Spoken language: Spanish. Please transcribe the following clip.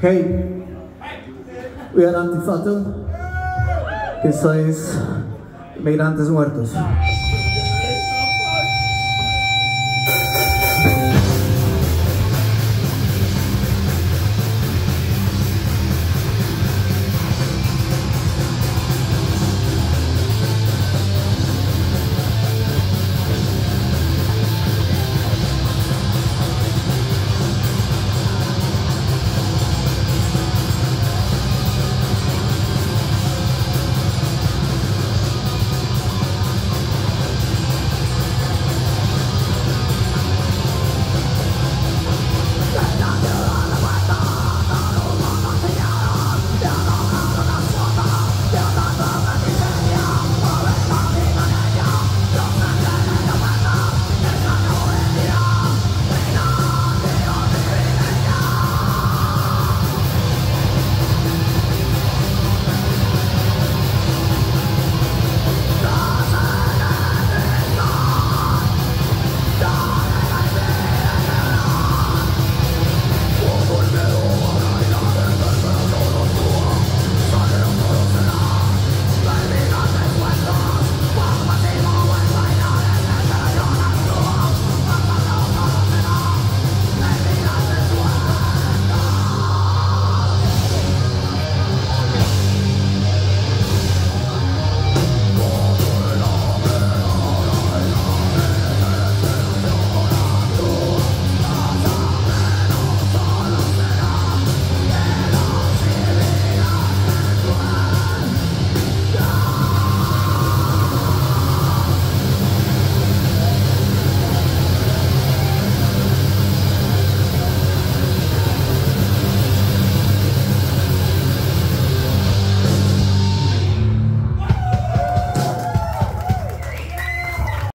Hey, we are Antifatum, que sois migrantes muertos.